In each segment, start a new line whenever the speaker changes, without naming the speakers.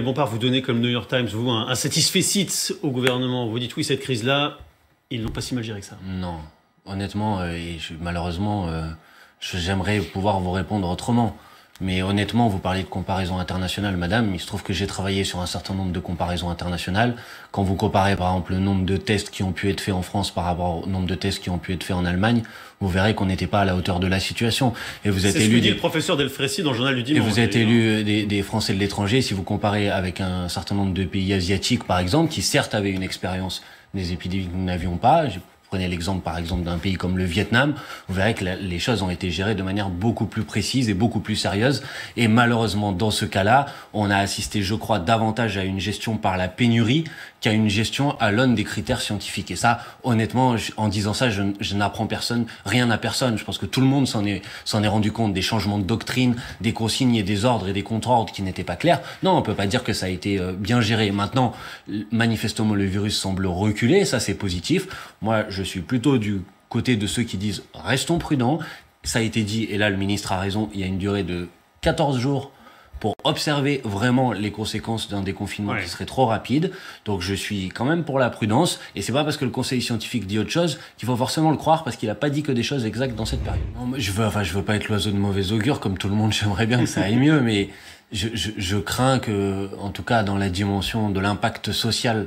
Bompard, vous donnez comme New York Times, vous, un, un au gouvernement. Vous dites oui, cette crise-là, ils l'ont pas si mal gérée que ça.
Non, honnêtement, euh, et malheureusement, euh, j'aimerais pouvoir vous répondre autrement. Mais honnêtement, vous parlez de comparaison internationale, madame. Il se trouve que j'ai travaillé sur un certain nombre de comparaisons internationales. Quand vous comparez, par exemple, le nombre de tests qui ont pu être faits en France par rapport au nombre de tests qui ont pu être faits en Allemagne, vous verrez qu'on n'était pas à la hauteur de la situation. Et vous êtes
ce
élu
dit
des-
le professeur Delfrécy dans le journal du
et
dimanche.
vous êtes élu des, des Français de l'étranger, si vous comparez avec un certain nombre de pays asiatiques, par exemple, qui certes avaient une expérience des épidémies que nous n'avions pas. Prenais l'exemple, par exemple, d'un pays comme le Vietnam. Vous verrez que les choses ont été gérées de manière beaucoup plus précise et beaucoup plus sérieuse. Et malheureusement, dans ce cas-là, on a assisté, je crois, davantage à une gestion par la pénurie qu'à une gestion à l'aune des critères scientifiques. Et ça, honnêtement, en disant ça, je, n'apprends personne, rien à personne. Je pense que tout le monde s'en est, s'en est rendu compte des changements de doctrine, des consignes et des ordres et des contre-ordres qui n'étaient pas clairs. Non, on peut pas dire que ça a été euh, bien géré. Maintenant, manifestement, le virus semble reculer. Ça, c'est positif. Moi, suis plutôt du côté de ceux qui disent restons prudents. Ça a été dit, et là, le ministre a raison, il y a une durée de 14 jours pour observer vraiment les conséquences d'un déconfinement
Ouais.
qui serait trop rapide. Donc je suis quand même pour la prudence. Et c'est pas parce que le conseil scientifique dit autre chose qu'il faut forcément le croire parce qu'il a pas dit que des choses exactes dans cette période. Non, je veux, enfin, je veux pas être l'oiseau de mauvais augure comme tout le monde. J'aimerais bien que ça aille mieux, mais je, je, je crains que, en tout cas, dans la dimension de l'impact social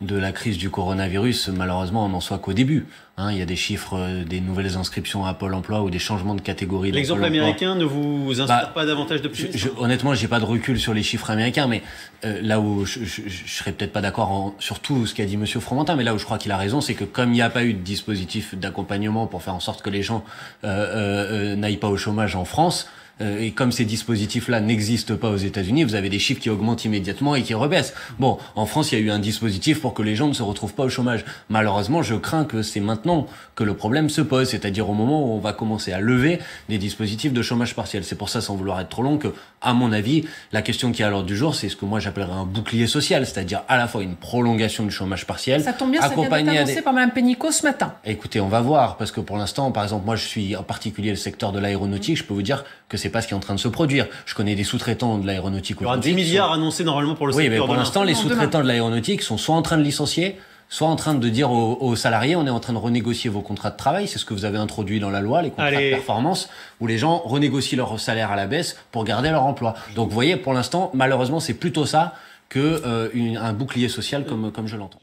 de la crise du coronavirus, malheureusement, on n'en soit qu'au début. Hein, il y a des chiffres, euh, des nouvelles inscriptions à Pôle Emploi ou des changements de catégorie.
L'exemple américain ne vous inspire
Bah,
pas davantage
Je,
d'optimisme
je, honnêtement, j'ai pas de recul sur les chiffres américains, mais euh, là où je, je, je serais peut-être pas d'accord sur tout ce qu'a dit Monsieur Fromentin, mais là où je crois qu'il a raison, c'est que comme il n'y a pas eu de dispositif d'accompagnement pour faire en sorte que les gens euh, euh, n'aillent pas au chômage en France, euh, et comme ces dispositifs-là n'existent pas aux États-Unis, vous avez des chiffres qui augmentent immédiatement et qui rebaissent. Bon, en France, il y a eu un dispositif pour que les gens ne se retrouvent pas au chômage. Malheureusement, je crains que c'est maintenant que le problème se pose, c'est-à-dire au moment où on va commencer à lever des dispositifs de chômage partiel. C'est pour ça, sans vouloir être trop long, que, à mon avis, la question qui est à l'ordre du jour, c'est ce que moi j'appellerais un bouclier social, c'est-à-dire à la fois une prolongation du chômage partiel,
Ça tombe bien, ça vient
accompagné
annoncé
des...
par Mme Pénicaud ce matin.
Écoutez, on va voir, parce que pour l'instant, par exemple, moi je suis en particulier le secteur de l'aéronautique, je peux vous dire que c'est pas ce qui est en train de se produire. Je connais des sous-traitants de l'aéronautique
Il y aura 10
aujourd'hui qui sont-
milliards annoncés normalement pour le
oui, mais
secteur
pour
demain.
l'instant, les sous-traitants de l'aéronautique sont soit en train de licencier, soit en train de dire aux, aux salariés, on est en train de renégocier vos contrats de travail. C'est ce que vous avez introduit dans la loi, les contrats
Allez.
de performance, où les gens renégocient leur salaire à la baisse pour garder leur emploi. Donc, vous voyez, pour l'instant, malheureusement, c'est plutôt ça que euh, une- un bouclier social comme, comme je l'entends.